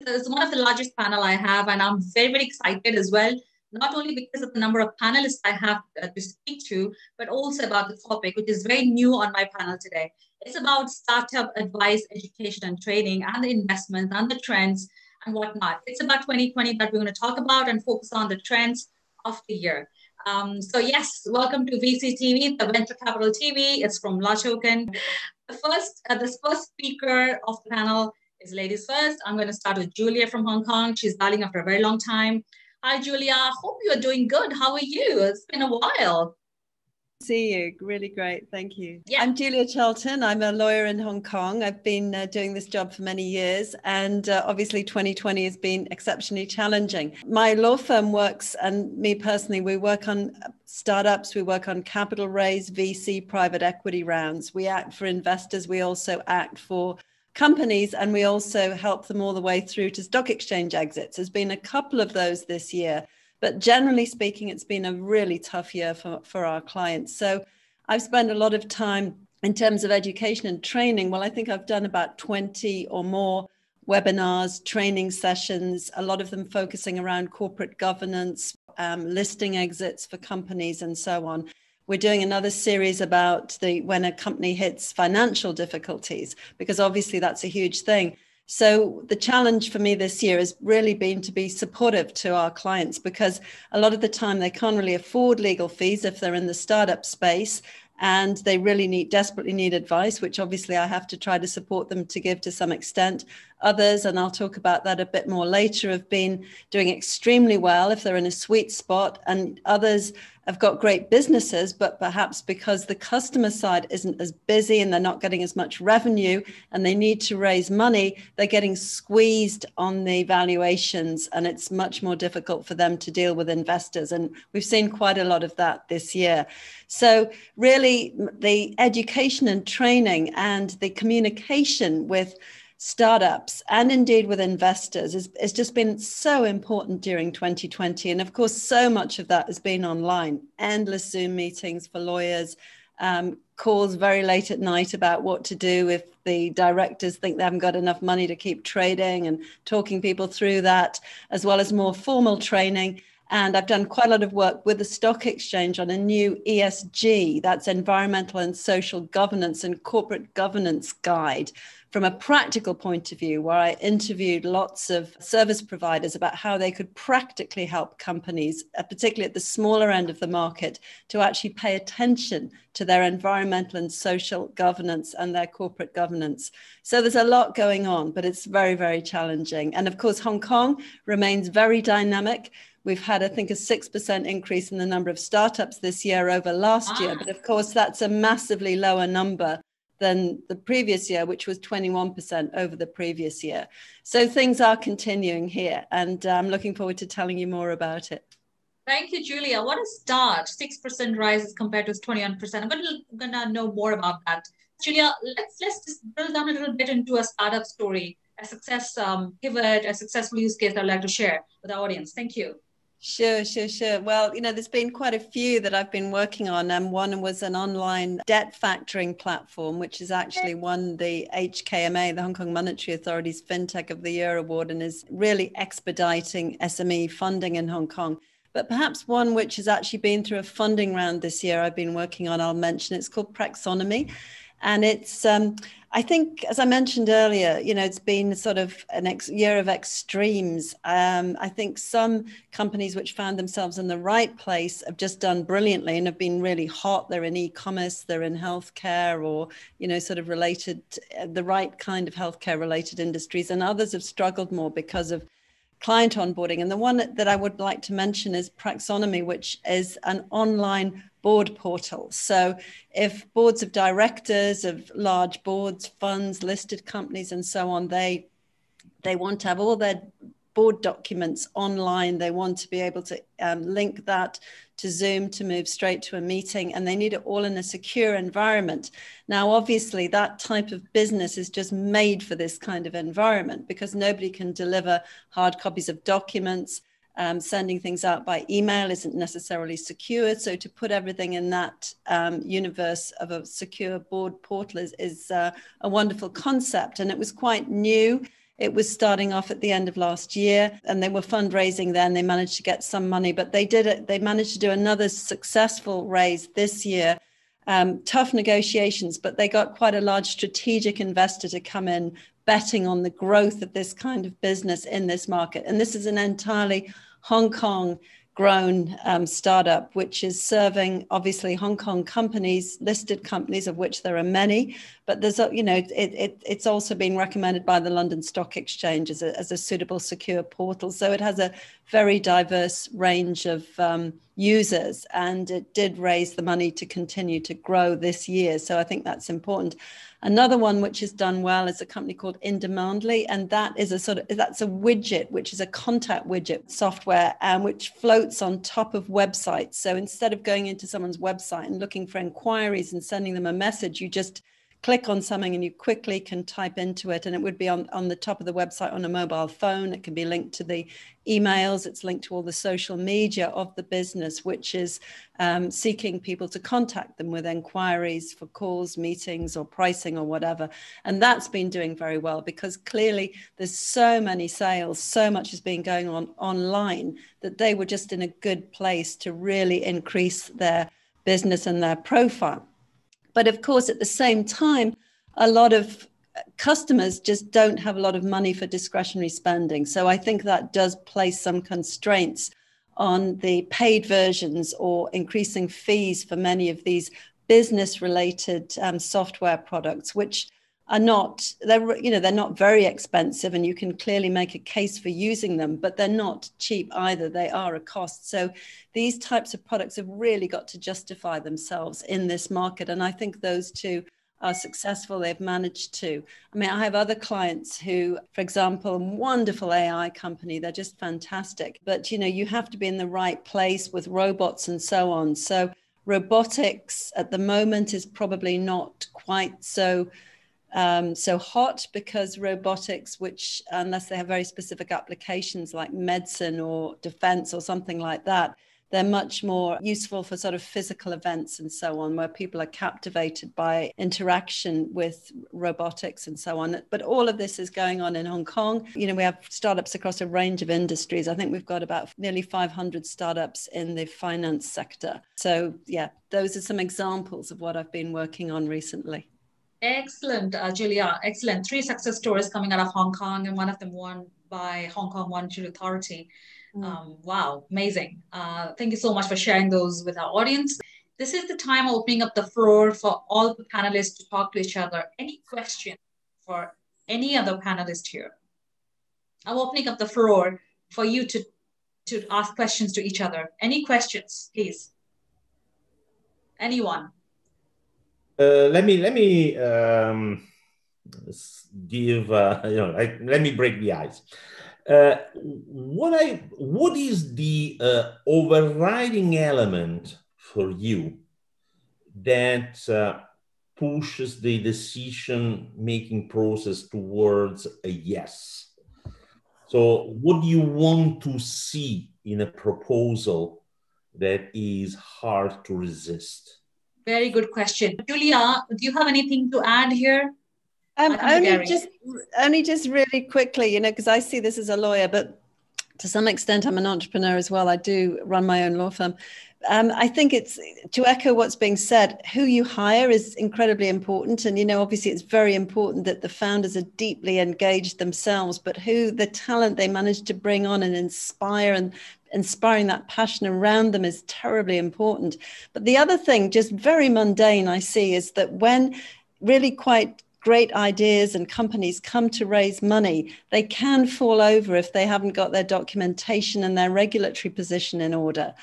It's one of the largest panel I have, and I'm very, very excited as well. Not only because of the number of panelists I have uh, to speak to, but also about the topic, which is very new on my panel today. It's about startup advice, education, and training, and the investments and the trends and whatnot. It's about 2020 that we're going to talk about and focus on the trends of the year. Um, so yes, welcome to VC TV, the Venture Capital TV. It's from LATOKEN. The first, uh, first speaker of the panel is ladies first. I'm going to start with Julia from Hong Kong. She's dialing after a very long time. Hi, Julia. Hope you're doing good. How are you? It's been a while see you. Really great. Thank you. Yeah. I'm Julia Charlton. I'm a lawyer in Hong Kong. I've been uh, doing this job for many years, and uh, obviously 2020 has been exceptionally challenging. My law firm works, and me personally, we work on startups, we work on capital raise, VC, private equity rounds. We act for investors, we also act for companies and we also help them all the way through to stock exchange exits. There's been a couple of those this year. But generally speaking, it's been a really tough year for, for our clients. So I've spent a lot of time in terms of education and training. Well, I think I've done about 20 or more webinars, training sessions, a lot of them focusing around corporate governance, um, listing exits for companies, and so on. We're doing another series about the when a company hits financial difficulties, because obviously that's a huge thing. So the challenge for me this year has really been to be supportive to our clients because a lot of the time they can't really afford legal fees if they're in the startup space and they really need desperately need advice which obviously I have to try to support them to give to some extent others and I'll talk about that a bit more later have been doing extremely well if they're in a sweet spot and others have got great businesses, but perhaps because the customer side isn't as busy and they're not getting as much revenue and they need to raise money, they're getting squeezed on the valuations and it's much more difficult for them to deal with investors. And we've seen quite a lot of that this year. So, really, the education and training and the communication with startups and indeed with investors has, just been so important during 2020. And of course, so much of that has been online, endless Zoom meetings for lawyers, um, calls very late at night about what to do if the directors think they haven't got enough money to keep trading and talking people through that, as well as more formal training. And I've done quite a lot of work with the stock exchange on a new ESG, that's environmental and social governance and corporate governance guide, from a practical point of view, where I interviewed lots of service providers about how they could practically help companies, uh, particularly at the smaller end of the market, to actually pay attention to their environmental and social governance and their corporate governance. So there's a lot going on, but it's very, very challenging. And of course, Hong Kong remains very dynamic. We've had, I think, a 6% increase in the number of startups this year over last ah. year. But of course, that's a massively lower number than the previous year, which was 21% over the previous year. So things are continuing here, and I'm looking forward to telling you more about it. Thank you, Julia. What a start! 6% rise as compared to 21%. I'm going to know more about that. Julia, let's let's just drill down a little bit into a startup story, a success um, pivot, a successful use case I'd like to share with our audience. Thank you. Sure, sure, sure. Well, you know, there's been quite a few that I've been working on. And um, one was an online debt factoring platform, which has actually won the HKMA, the Hong Kong Monetary Authority's FinTech of the Year award, and is really expediting SME funding in Hong Kong. But perhaps one which has actually been through a funding round this year, I've been working on, I'll mention. It's called Praxonomy. And it's, um, I think, as I mentioned earlier, you know, it's been sort of an ex- year of extremes. Um, I think some companies which found themselves in the right place have just done brilliantly and have been really hot. They're in e-commerce, they're in healthcare, or you know, sort of related, the right kind of healthcare related industries. And others have struggled more because of client onboarding. And the one that I would like to mention is Praxonomy, which is an online board portal. So if boards of directors of large boards, funds, listed companies, and so on, they they want to have all their board documents online. They want to be able to um, link that to Zoom to move straight to a meeting, and they need it all in a secure environment. Now, obviously, that type of business is just made for this kind of environment because nobody can deliver hard copies of documents. Um, sending things out by email isn't necessarily secure. So to put everything in that um, universe of a secure board portal is, is uh, a wonderful concept. And it was quite new It was starting off at the end of last year and they were fundraising then. They managed to get some money, but they did it. They managed to do another successful raise this year. Um, tough negotiations, but they got quite a large strategic investor to come in, betting on the growth of this kind of business in this market. And this is an entirely Hong Kong grown um, startup, which is serving obviously Hong Kong companies, listed companies, of which there are many. But there's, a, you know, it, it, it's also been recommended by the London Stock Exchange as a, as a suitable, secure portal. So it has a very diverse range of um, users, and it did raise the money to continue to grow this year. So I think that's important. Another one which is done well is a company called Indemandly, and that is a sort of that's a widget, which is a contact widget software, and which floats on top of websites. So instead of going into someone's website and looking for inquiries and sending them a message, you just click on something and you quickly can type into it and it would be on, on the top of the website on a mobile phone. It can be linked to the emails. It's linked to all the social media of the business which is um, seeking people to contact them with inquiries for calls meetings or pricing or whatever. And that's been doing very well because clearly there's so many sales so much has been going on online that they were just in a good place to really increase their business and their profile but of course, at the same time, a lot of customers just don't have a lot of money for discretionary spending. So I think that does place some constraints on the paid versions or increasing fees for many of these business related um, software products, which are not they're you know they're not very expensive and you can clearly make a case for using them but they're not cheap either. They are a cost. So these types of products have really got to justify themselves in this market and i think those two are successful. They've managed to. I mean i have other clients who for example a wonderful ai company. They're just fantastic. But you know you have to be in the right place with robots and so on. So robotics at the moment is probably not quite so um, so hot because robotics, which unless they have very specific applications like medicine or defense or something like that, they're much more useful for sort of physical events and so on, where people are captivated by interaction with robotics and so on. But all of this is going on in Hong Kong. You know, we have startups across a range of industries. I think we've got about nearly 500 startups in the finance sector. So, yeah, those are some examples of what I've been working on recently. Excellent, uh, Julia. Excellent. Three success stories coming out of Hong Kong, and one of them won by Hong Kong Monetary Authority. Mm. Um, wow, amazing. Uh, thank you so much for sharing those with our audience. This is the time opening up the floor for all the panelists to talk to each other. Any questions for any other panelist here? I'm opening up the floor for you to, to ask questions to each other. Any questions, please? Anyone? Uh, let me let me um, give uh, you know let me break the ice. Uh, what I what is the uh, overriding element for you that uh, pushes the decision making process towards a yes? So, what do you want to see in a proposal that is hard to resist? Very good question. Julia, do you have anything to add here? Um, only just, only just really quickly, you know, because I see this as a lawyer, but to some extent, I'm an entrepreneur as well. I do run my own law firm. Um, I think it's to echo what's being said. Who you hire is incredibly important, and you know, obviously, it's very important that the founders are deeply engaged themselves. But who the talent they manage to bring on and inspire and inspiring that passion around them is terribly important. But the other thing, just very mundane, I see is that when really quite great ideas and companies come to raise money, they can fall over if they haven't got their documentation and their regulatory position in order.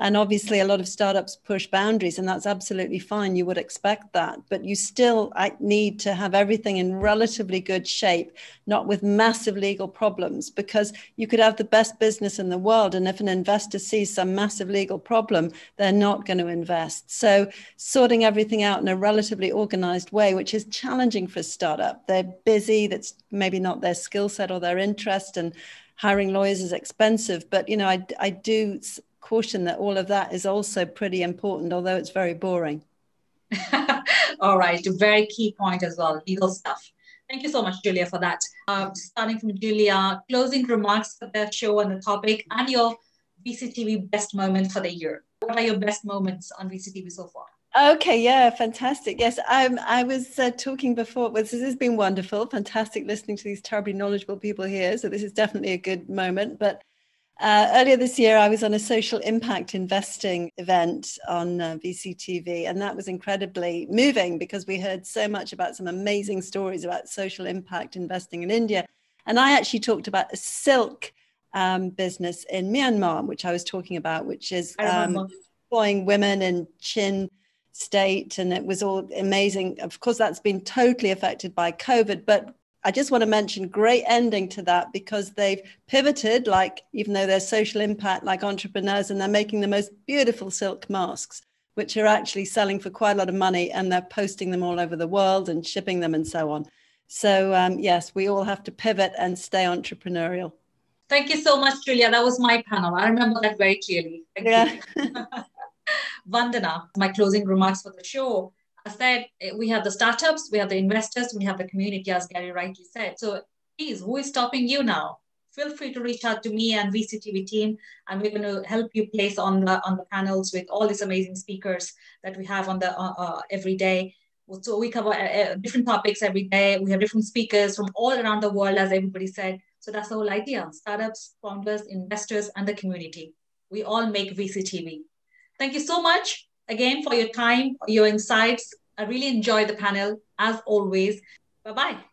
And obviously, a lot of startups push boundaries, and that's absolutely fine. You would expect that. But you still need to have everything in relatively good shape, not with massive legal problems, because you could have the best business in the world. And if an investor sees some massive legal problem, they're not going to invest. So, sorting everything out in a relatively organized way, which is challenging for a startup. They're busy, that's maybe not their skill set or their interest. And hiring lawyers is expensive. But, you know, I, I do caution that all of that is also pretty important, although it's very boring. all right, a very key point as well legal stuff. Thank you so much, Julia, for that. Uh, starting from Julia, closing remarks for the show and the topic and your VCTV best moment for the year. What are your best moments on VCTV so far? Okay, yeah, fantastic. Yes, um, I was uh, talking before. Well, this has been wonderful, fantastic listening to these terribly knowledgeable people here. So this is definitely a good moment. But uh, earlier this year, I was on a social impact investing event on uh, VCTV, and that was incredibly moving because we heard so much about some amazing stories about social impact investing in India. And I actually talked about a silk um, business in Myanmar, which I was talking about, which is um, employing women in Chin state and it was all amazing. Of course, that's been totally affected by COVID, but I just want to mention great ending to that because they've pivoted, like even though they're social impact, like entrepreneurs, and they're making the most beautiful silk masks, which are actually selling for quite a lot of money, and they're posting them all over the world and shipping them and so on. So um, yes, we all have to pivot and stay entrepreneurial. Thank you so much, Julia. That was my panel. I remember that very clearly. Thank yeah. Vandana, my closing remarks for the show. I said eh, we have the startups, we have the investors, we have the community, as Gary rightly said. So please, who is stopping you now? Feel free to reach out to me and VCTV team, and we're going to help you place on the on the panels with all these amazing speakers that we have on the uh, uh, every day. So we cover uh, different topics every day. We have different speakers from all around the world, as everybody said. So that's the whole idea: startups, founders, investors, and the community. We all make VCTV. Thank you so much again for your time, your insights. I really enjoyed the panel as always. Bye bye.